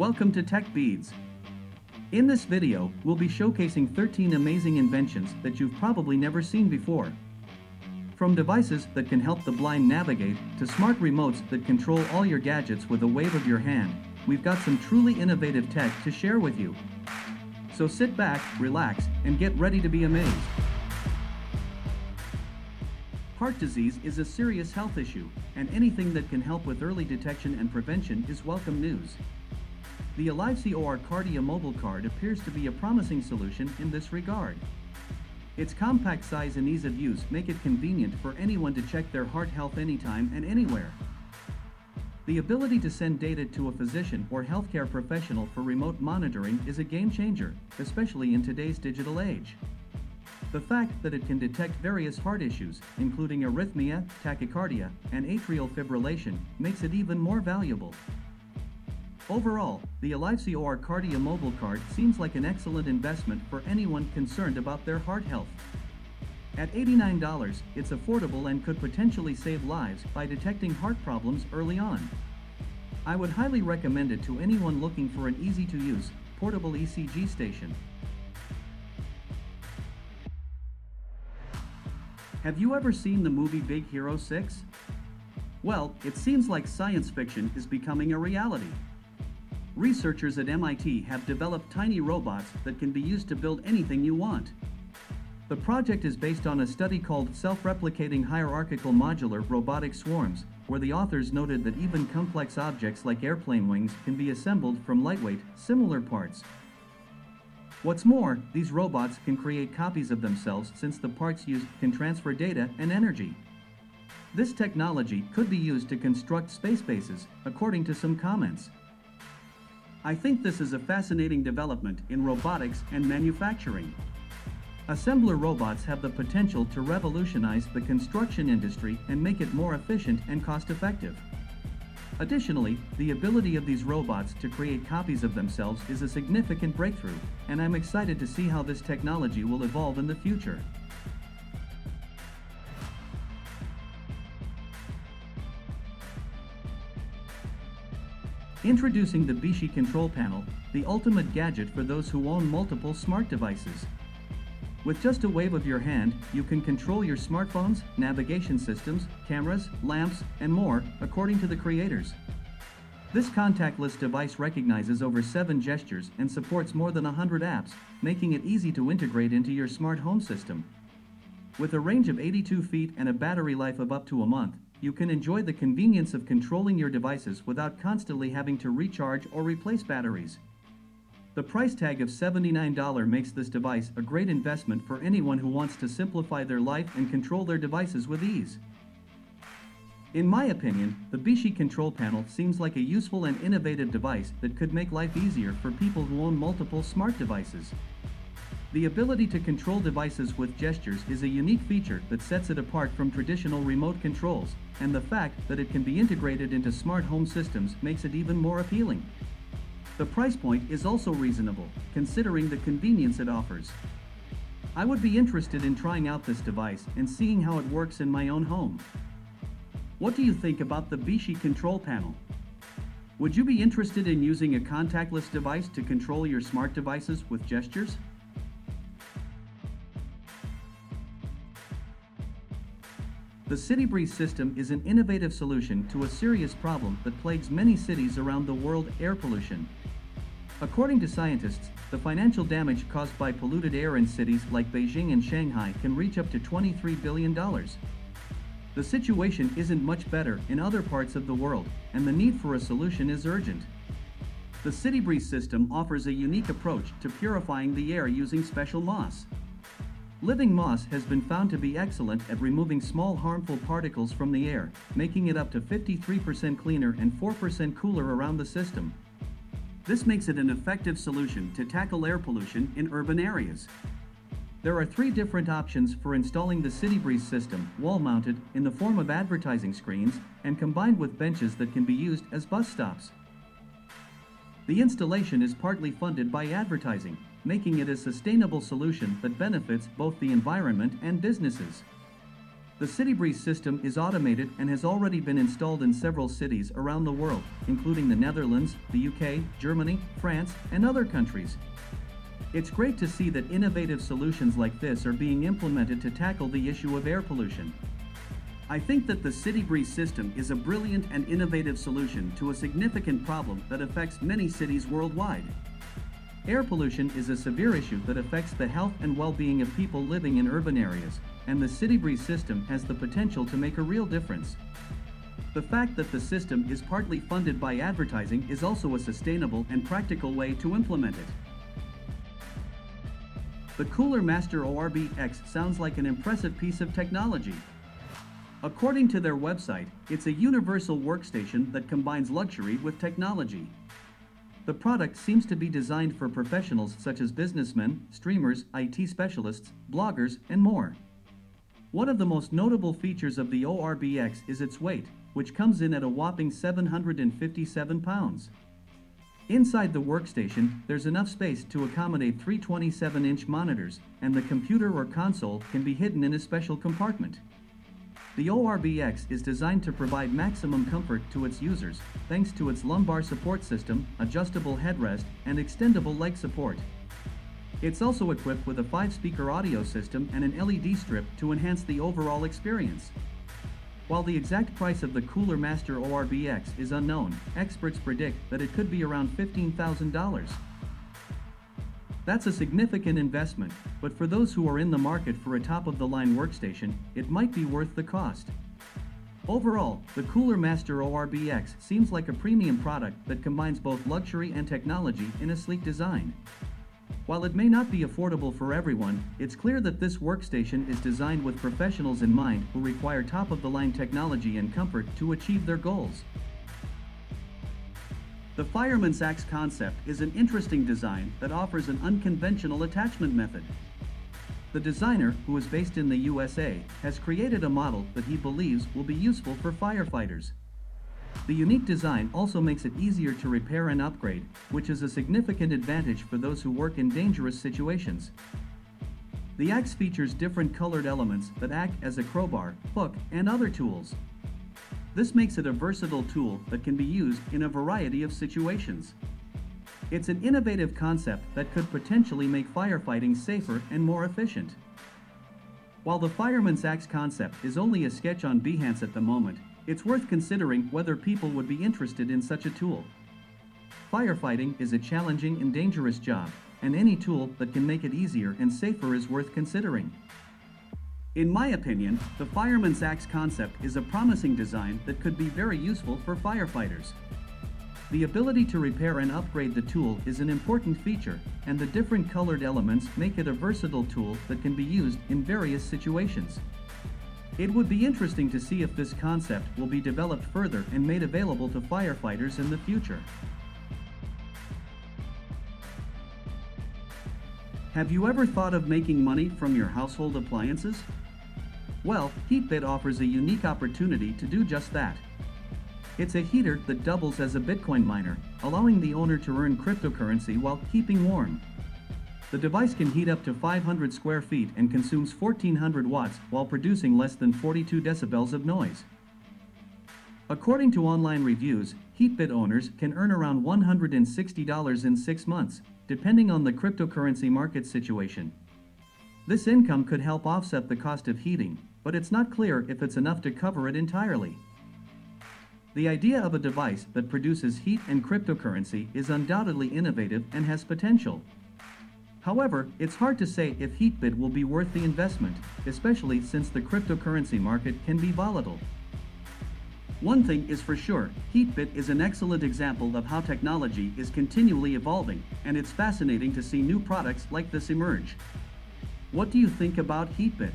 Welcome to Tech Beads. In this video, we'll be showcasing 13 amazing inventions that you've probably never seen before. From devices that can help the blind navigate to smart remotes that control all your gadgets with a wave of your hand, we've got some truly innovative tech to share with you. So sit back, relax, and get ready to be amazed. Heart disease is a serious health issue, and anything that can help with early detection and prevention is welcome news. The AliveCOR Cardia mobile card appears to be a promising solution in this regard. Its compact size and ease of use make it convenient for anyone to check their heart health anytime and anywhere. The ability to send data to a physician or healthcare professional for remote monitoring is a game changer, especially in today's digital age. The fact that it can detect various heart issues, including arrhythmia, tachycardia, and atrial fibrillation, makes it even more valuable. Overall, the AliveCor KardiaMobile card seems like an excellent investment for anyone concerned about their heart health. At $89, it's affordable and could potentially save lives by detecting heart problems early on. I would highly recommend it to anyone looking for an easy-to-use, portable ECG station. Have you ever seen the movie Big Hero 6? Well, it seems like science fiction is becoming a reality. Researchers at MIT have developed tiny robots that can be used to build anything you want. The project is based on a study called Self-Replicating Hierarchical Modular Robotic Swarms, where the authors noted that even complex objects like airplane wings can be assembled from lightweight, similar parts. What's more, these robots can create copies of themselves since the parts used can transfer data and energy. This technology could be used to construct space bases, according to some comments. I think this is a fascinating development in robotics and manufacturing. Assembler robots have the potential to revolutionize the construction industry and make it more efficient and cost-effective. Additionally, the ability of these robots to create copies of themselves is a significant breakthrough, and I'm excited to see how this technology will evolve in the future. Introducing the Bixi Control Panel, the ultimate gadget for those who own multiple smart devices. With just a wave of your hand, you can control your smartphones, navigation systems, cameras, lamps, and more, according to the creators. This contactless device recognizes over 7 gestures and supports more than 100 apps, making it easy to integrate into your smart home system. With a range of 82 feet and a battery life of up to a month, you can enjoy the convenience of controlling your devices without constantly having to recharge or replace batteries. The price tag of $79 makes this device a great investment for anyone who wants to simplify their life and control their devices with ease. In my opinion, the Bixi control panel seems like a useful and innovative device that could make life easier for people who own multiple smart devices. The ability to control devices with gestures is a unique feature that sets it apart from traditional remote controls, and the fact that it can be integrated into smart home systems makes it even more appealing. The price point is also reasonable, considering the convenience it offers. I would be interested in trying out this device and seeing how it works in my own home. What do you think about the Bixi control panel? Would you be interested in using a contactless device to control your smart devices with gestures? The CityBreeze system is an innovative solution to a serious problem that plagues many cities around the world, air pollution. According to scientists, the financial damage caused by polluted air in cities like Beijing and Shanghai can reach up to $23 billion. The situation isn't much better in other parts of the world, and the need for a solution is urgent. The CityBreeze system offers a unique approach to purifying the air using special moss. Living moss has been found to be excellent at removing small harmful particles from the air, making it up to 53% cleaner and 4% cooler around the system. This makes it an effective solution to tackle air pollution in urban areas. There are three different options for installing the CityBreeze system, wall-mounted, in the form of advertising screens, and combined with benches that can be used as bus stops. The installation is partly funded by advertising, making it a sustainable solution that benefits both the environment and businesses. The CityBreeze system is automated and has already been installed in several cities around the world, including the Netherlands, the UK, Germany, France, and other countries. It's great to see that innovative solutions like this are being implemented to tackle the issue of air pollution. I think that the CityBreeze system is a brilliant and innovative solution to a significant problem that affects many cities worldwide. Air pollution is a severe issue that affects the health and well-being of people living in urban areas, and the CityBreeze system has the potential to make a real difference. The fact that the system is partly funded by advertising is also a sustainable and practical way to implement it. The Cooler Master ORB X sounds like an impressive piece of technology. According to their website, it's a universal workstation that combines luxury with technology. The product seems to be designed for professionals such as businessmen, streamers, IT specialists, bloggers, and more. One of the most notable features of the ORBX is its weight, which comes in at a whopping 757 pounds. Inside the workstation, there's enough space to accommodate three 27-inch monitors, and the computer or console can be hidden in a special compartment. The ORBX is designed to provide maximum comfort to its users, thanks to its lumbar support system, adjustable headrest, and extendable leg support. It's also equipped with a 5-speaker audio system and an LED strip to enhance the overall experience. While the exact price of the Cooler Master ORBX is unknown, experts predict that it could be around $15,000. That's a significant investment, but for those who are in the market for a top-of-the-line workstation, it might be worth the cost. Overall, the Cooler Master ORBX seems like a premium product that combines both luxury and technology in a sleek design. While it may not be affordable for everyone, it's clear that this workstation is designed with professionals in mind who require top-of-the-line technology and comfort to achieve their goals. The Fireman's Axe concept is an interesting design that offers an unconventional attachment method. The designer, who is based in the USA, has created a model that he believes will be useful for firefighters. The unique design also makes it easier to repair and upgrade, which is a significant advantage for those who work in dangerous situations. The axe features different colored elements that act as a crowbar, hook, and other tools. This makes it a versatile tool that can be used in a variety of situations. It's an innovative concept that could potentially make firefighting safer and more efficient. While the fireman's axe concept is only a sketch on Behance at the moment, it's worth considering whether people would be interested in such a tool. Firefighting is a challenging and dangerous job, and any tool that can make it easier and safer is worth considering. In my opinion, the Fireman's Axe concept is a promising design that could be very useful for firefighters. The ability to repair and upgrade the tool is an important feature, and the different colored elements make it a versatile tool that can be used in various situations. It would be interesting to see if this concept will be developed further and made available to firefighters in the future. Have you ever thought of making money from your household appliances? Well, HeatBit offers a unique opportunity to do just that. It's a heater that doubles as a Bitcoin miner, allowing the owner to earn cryptocurrency while keeping warm. The device can heat up to 500 square feet and consumes 1400 watts while producing less than 42 decibels of noise. According to online reviews, HeatBit owners can earn around $160 in six months, depending on the cryptocurrency market situation. This income could help offset the cost of heating, but it's not clear if it's enough to cover it entirely. The idea of a device that produces heat and cryptocurrency is undoubtedly innovative and has potential. However, it's hard to say if HeatBit will be worth the investment, especially since the cryptocurrency market can be volatile. One thing is for sure, HeatBit is an excellent example of how technology is continually evolving, and it's fascinating to see new products like this emerge. What do you think about HeatBit?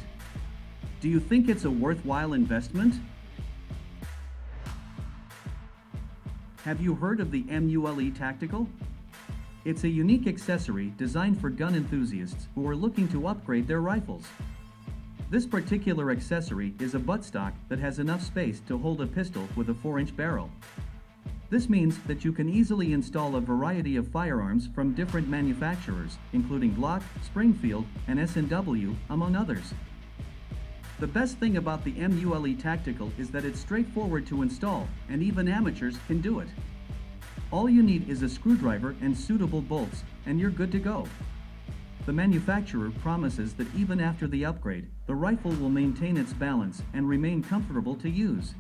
Do you think it's a worthwhile investment? Have you heard of the MULE Tactical? It's a unique accessory designed for gun enthusiasts who are looking to upgrade their rifles. This particular accessory is a buttstock that has enough space to hold a pistol with a 4-inch barrel. This means that you can easily install a variety of firearms from different manufacturers, including Glock, Springfield, and S&W, among others. The best thing about the MULE Tactical is that it's straightforward to install, and even amateurs can do it. All you need is a screwdriver and suitable bolts, and you're good to go. The manufacturer promises that even after the upgrade, the rifle will maintain its balance and remain comfortable to use.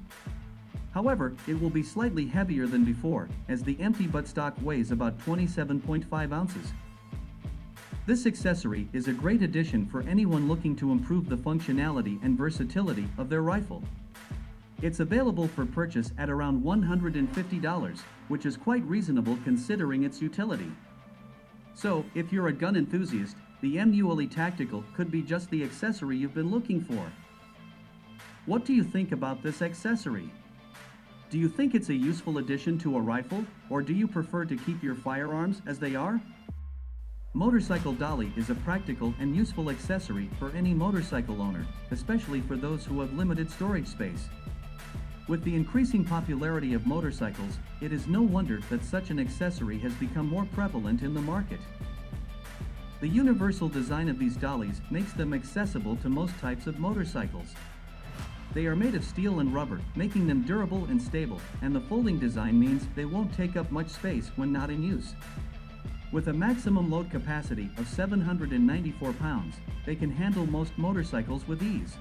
However, it will be slightly heavier than before, as the empty buttstock weighs about 27.5 ounces. This accessory is a great addition for anyone looking to improve the functionality and versatility of their rifle. It's available for purchase at around $150, which is quite reasonable considering its utility. So, if you're a gun enthusiast, the MULE Tactical could be just the accessory you've been looking for. What do you think about this accessory? Do you think it's a useful addition to a rifle, or do you prefer to keep your firearms as they are? Motorcycle Dolly is a practical and useful accessory for any motorcycle owner, especially for those who have limited storage space. With the increasing popularity of motorcycles, it is no wonder that such an accessory has become more prevalent in the market. The universal design of these dollies makes them accessible to most types of motorcycles. They are made of steel and rubber, making them durable and stable, and the folding design means they won't take up much space when not in use. With a maximum load capacity of 794 pounds, they can handle most motorcycles with ease.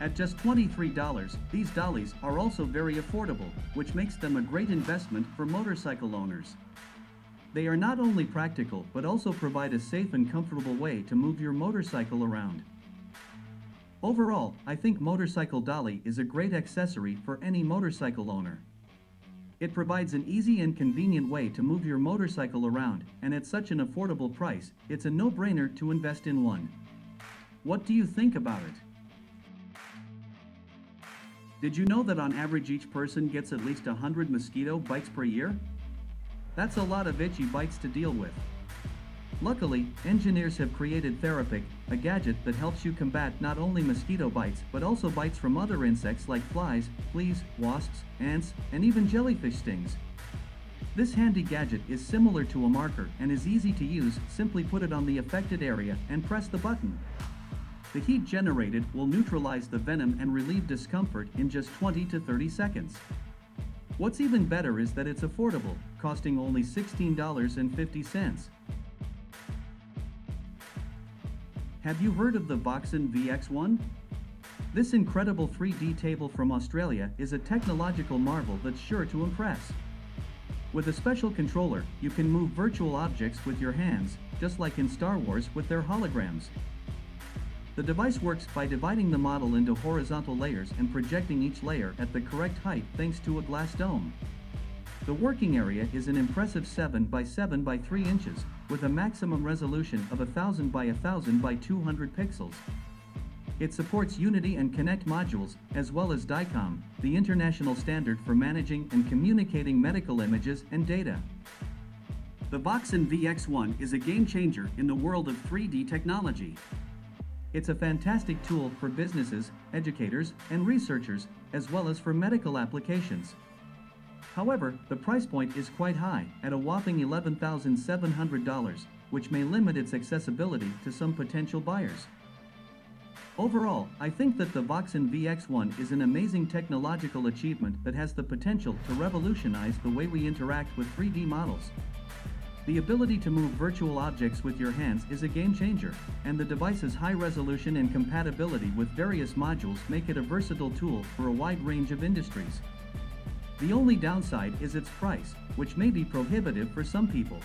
At just $23, these dollies are also very affordable, which makes them a great investment for motorcycle owners. They are not only practical but also provide a safe and comfortable way to move your motorcycle around. Overall, I think Motorcycle Dolly is a great accessory for any motorcycle owner. It provides an easy and convenient way to move your motorcycle around, and at such an affordable price, it's a no-brainer to invest in one. What do you think about it? Did you know that on average each person gets at least 100 mosquito bites per year? That's a lot of itchy bites to deal with. Luckily, engineers have created Therapik, a gadget that helps you combat not only mosquito bites but also bites from other insects like flies, fleas, wasps, ants, and even jellyfish stings. This handy gadget is similar to a marker and is easy to use, simply put it on the affected area and press the button. The heat generated will neutralize the venom and relieve discomfort in just 20 to 30 seconds. What's even better is that it's affordable, costing only $16.50. Have you heard of the Voxon VX1? This incredible 3D table from Australia is a technological marvel that's sure to impress. With a special controller, you can move virtual objects with your hands, just like in Star Wars with their holograms. The device works by dividing the model into horizontal layers and projecting each layer at the correct height thanks to a glass dome. The working area is an impressive 7 by 7 by 3 inches, with a maximum resolution of 1000 by 1000 by 200 pixels. It supports Unity and Kinect modules, as well as DICOM, the international standard for managing and communicating medical images and data. The Voxon VX1 is a game changer in the world of 3D technology. It's a fantastic tool for businesses, educators, and researchers, as well as for medical applications. However, the price point is quite high, at a whopping $11,700, which may limit its accessibility to some potential buyers. Overall, I think that the Voxon VX1 is an amazing technological achievement that has the potential to revolutionize the way we interact with 3D models. The ability to move virtual objects with your hands is a game changer, and the device's high resolution and compatibility with various modules make it a versatile tool for a wide range of industries. The only downside is its price, which may be prohibitive for some people.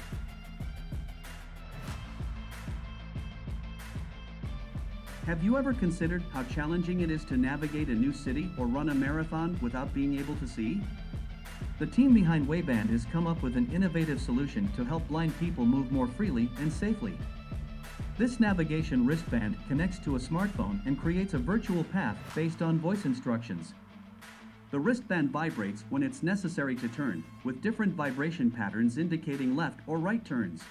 Have you ever considered how challenging it is to navigate a new city or run a marathon without being able to see? The team behind Wayband has come up with an innovative solution to help blind people move more freely and safely. This navigation wristband connects to a smartphone and creates a virtual path based on voice instructions. The wristband vibrates when it's necessary to turn, with different vibration patterns indicating left or right turns.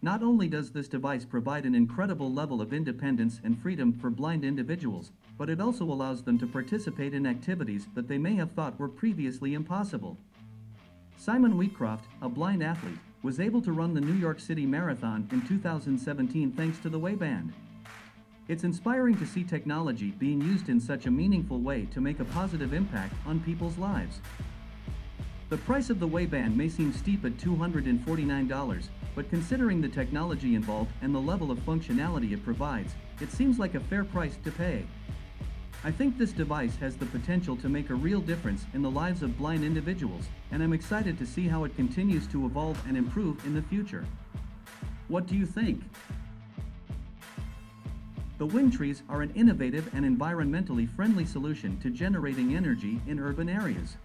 Not only does this device provide an incredible level of independence and freedom for blind individuals, but it also allows them to participate in activities that they may have thought were previously impossible. Simon Wheatcroft, a blind athlete, was able to run the New York City Marathon in 2017 thanks to the Wayband. It's inspiring to see technology being used in such a meaningful way to make a positive impact on people's lives. The price of the Wayband may seem steep at $249, but considering the technology involved and the level of functionality it provides, it seems like a fair price to pay. I think this device has the potential to make a real difference in the lives of blind individuals, and I'm excited to see how it continues to evolve and improve in the future. What do you think? The wind trees are an innovative and environmentally friendly solution to generating energy in urban areas.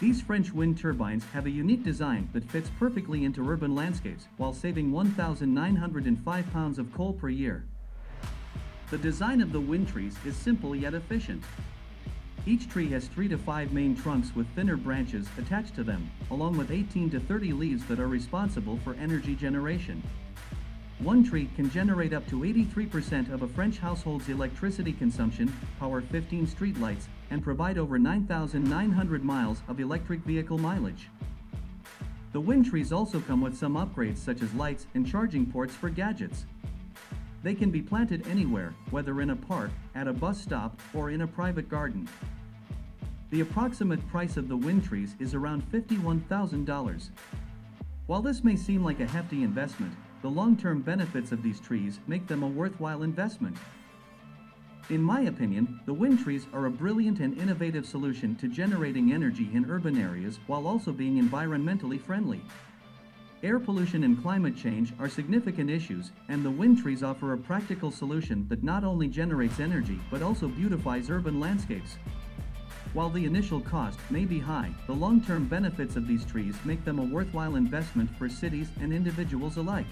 These French wind turbines have a unique design that fits perfectly into urban landscapes while saving 1,905 pounds of coal per year. The design of the wind trees is simple yet efficient. Each tree has 3 to 5 main trunks with thinner branches attached to them, along with 18 to 30 leaves that are responsible for energy generation. One tree can generate up to 83% of a French household's electricity consumption, power 15 streetlights, and provide over 9,900 miles of electric vehicle mileage. The wind trees also come with some upgrades such as lights and charging ports for gadgets. They can be planted anywhere, whether in a park, at a bus stop, or in a private garden. The approximate price of the wind trees is around $51,000. While this may seem like a hefty investment, the long-term benefits of these trees make them a worthwhile investment. In my opinion, the wind trees are a brilliant and innovative solution to generating energy in urban areas while also being environmentally friendly. Air pollution and climate change are significant issues, and the wind trees offer a practical solution that not only generates energy but also beautifies urban landscapes. While the initial cost may be high, the long-term benefits of these trees make them a worthwhile investment for cities and individuals alike.